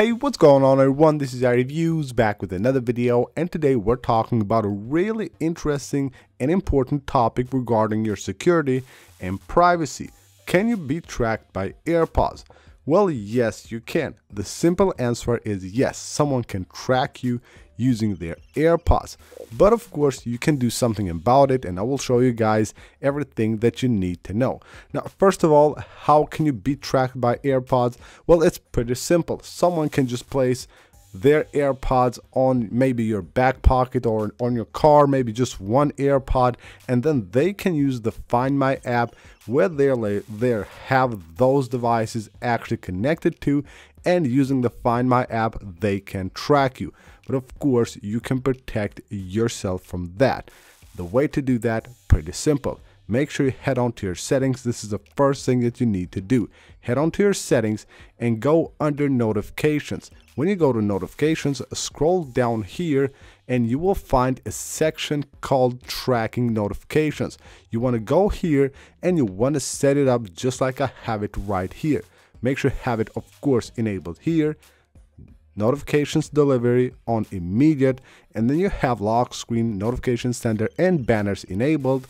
Hey, what's going on everyone? This is iReviews back with another video and today we're talking about a really interesting and important topic regarding your security and privacy. Can you be tracked by AirPods? Well, yes, you can. The simple answer is yes, someone can track you using their AirPods. But of course, you can do something about it and I will show you guys everything that you need to know. Now, first of all, how can you be tracked by AirPods? Well, it's pretty simple. Someone can just place their AirPods on maybe your back pocket or on your car, maybe just one AirPod, and then they can use the Find My app where they they have those devices actually connected to, and using the Find My app, they can track you. But of course, you can protect yourself from that. The way to do that, pretty simple make sure you head on to your settings. This is the first thing that you need to do. Head on to your settings and go under notifications. When you go to notifications, scroll down here and you will find a section called tracking notifications. You want to go here and you want to set it up just like I have it right here. Make sure you have it of course enabled here notifications delivery on immediate and then you have lock screen notification center and banners enabled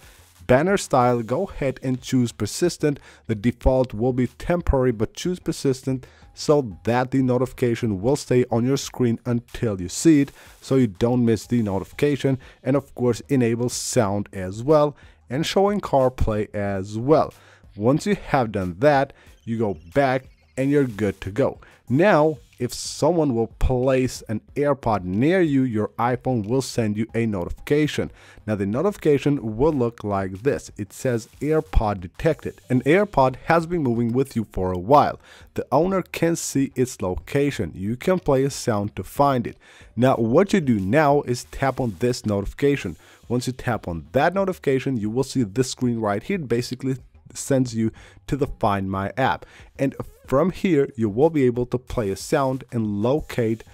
Banner style, go ahead and choose persistent. The default will be temporary, but choose persistent so that the notification will stay on your screen until you see it so you don't miss the notification and of course enable sound as well and showing CarPlay as well. Once you have done that, you go back and you're good to go. Now if someone will place an AirPod near you, your iPhone will send you a notification. Now the notification will look like this. It says AirPod detected. An AirPod has been moving with you for a while. The owner can see its location. You can play a sound to find it. Now what you do now is tap on this notification. Once you tap on that notification, you will see this screen right here. Basically sends you to the Find My app. And from here, you will be able to play a sound and locate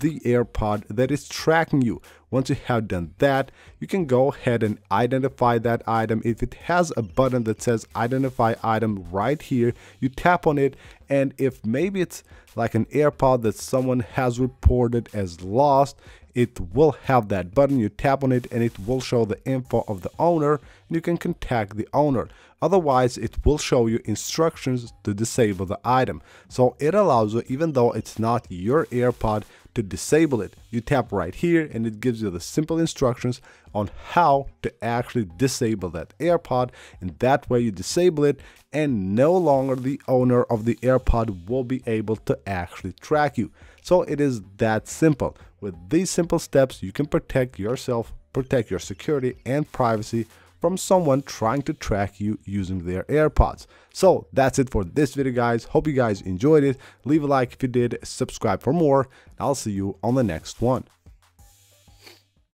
the AirPod that is tracking you. Once you have done that, you can go ahead and identify that item. If it has a button that says identify item right here, you tap on it and if maybe it's like an AirPod that someone has reported as lost, it will have that button. You tap on it and it will show the info of the owner and you can contact the owner. Otherwise, it will show you instructions to disable the item. So it allows you, even though it's not your AirPod, to disable it. You tap right here and it gives you the simple instructions on how to actually disable that AirPod and that way you disable it and no longer the owner of the AirPod will be able to actually track you. So it is that simple. With these simple steps, you can protect yourself, protect your security and privacy from someone trying to track you using their AirPods. So that's it for this video guys. Hope you guys enjoyed it. Leave a like if you did, subscribe for more. I'll see you on the next one.